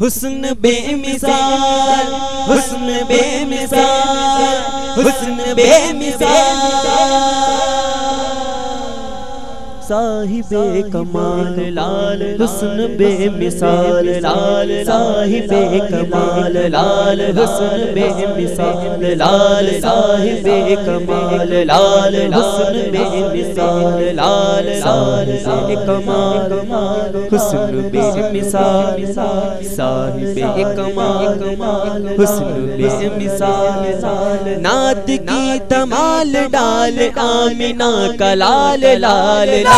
हुस्न बेमिसाल हुस्न बेमिसाल हुस्न बेमिसाल साहिबे कमाल लाल हुस्न बेमिसाल लाल साहिबे कमाल लाल हुस्न बेमिसाल लाल साहिबे कमाल लाल हुस्न बेमिसाल लाल साहिबे कमाल हुस्न बेमिसाल साहिबे कमाल हुस्न बेमिसाल नात की तमाल डाल आमिना कलाल लाल लाल लाल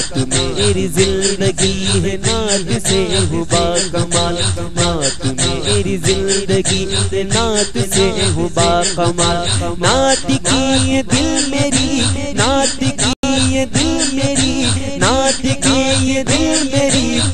कमात मेरी ज़िंदगी है नात से हुबा कमाल। नात मेरी ज़िंदगी नात से हुबा कमाल। नात की ये दिल मेरी, नात की ये दिल मेरी, नात की ये दिल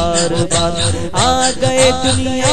बार बार आ गए दुनिया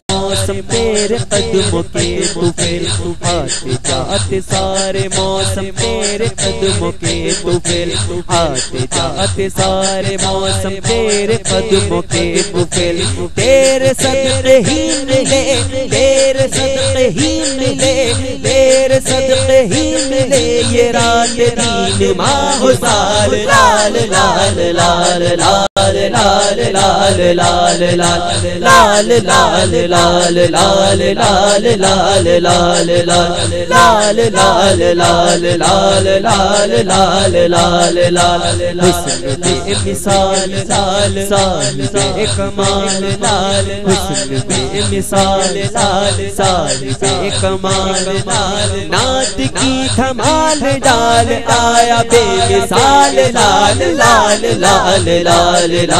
मौसम तेरे कदमों के तू फिर आते जाते सारे मौसम तेरे कदमों के तू फिर आते जाते सारे मौसम तेरे कदमों के तू फिर तेरे सदके ही मिले, तेरे सदके ही मिले, तेरे सदके ही मिले ये रात दीन माह लाल लाल लाल लाल लाल। लाल लाल लाल लाल लाल लाल लाल लाल लाल लाल लाल लाल लाल लाल लाल लाल लाल लाल लाल हुस्न बे मिसाल लाल साल बे कमाल लाल हुस्न बे मिसाल लाल साल बे कमाल लाल नात की धमाल डाल आया बे मिसाल लाल लाल लाल लाल लाल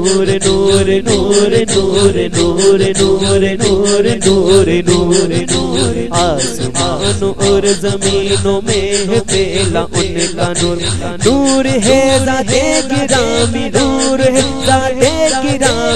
नूर नूर नूर नूर नूर नूर नूर नूर नूर आसमानों और जमीनों में बेला उनका नूर। नूर है जाते गिरामी नूर है गिरामी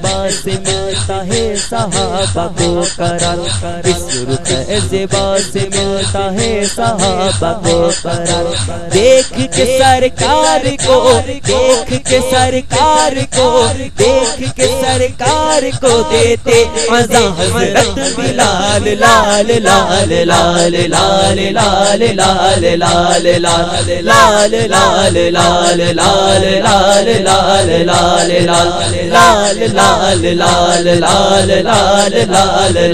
ज़ेबा से मिलता है सहाबा को करार रुख ज़ेबा है देख के सरकार को देख के सरकार को देख के सरकार को देते मज़ा हज़रत बिलाल लाल लाल लाल लाल लाल लाल लाल लाल लाल लाल लाल लाल लाल लाल लाल लाल लाल लाल लाल लाल लाल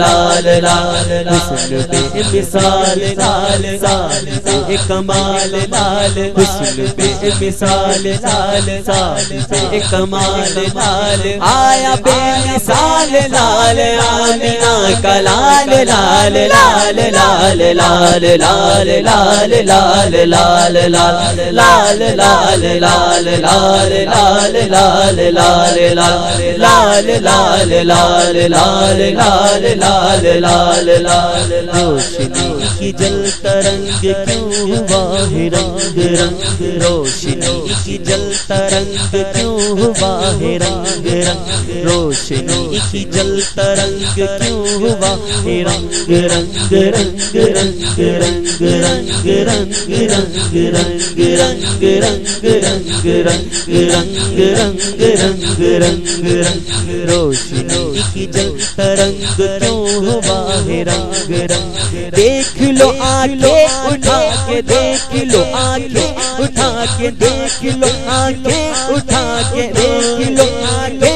लाल लाल हुस्न बे मिसाल लाल साल बे कमाल लाल हुस्न बे मिसाल लाल साल बे कमाल लाल आया बे मिसाल लाल आमिना का लाल लाल लाल लाल लाल लाल लाल लाल लाल लाल लाल लाल लाल लाल लाल लाल लाल लाल लाल लाल लाल लाल लाल लाल लाल लाल लाल रोशनी की जल तरंग क्यों हुआ रंग रंग रोशनी की जल तरंग क्यों हुआ रंग रंग रोशनी की जल तरंग क्यों हुआ है रंग रंग रंग रंग रंग रंग रंग रंग रंग रंग रंग रंग रंग रंग रंग रंग रंग रंग रोशनी की जल तरंग क्यों हुआ है रंग रंग देख लो आके उठा के देख लो आके उठा के देख लो आके उठा के देख लो आके